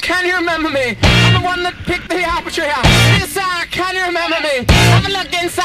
can you remember me? I'm the one that picked the apple tree. Yes, I can you remember me? Have a look inside.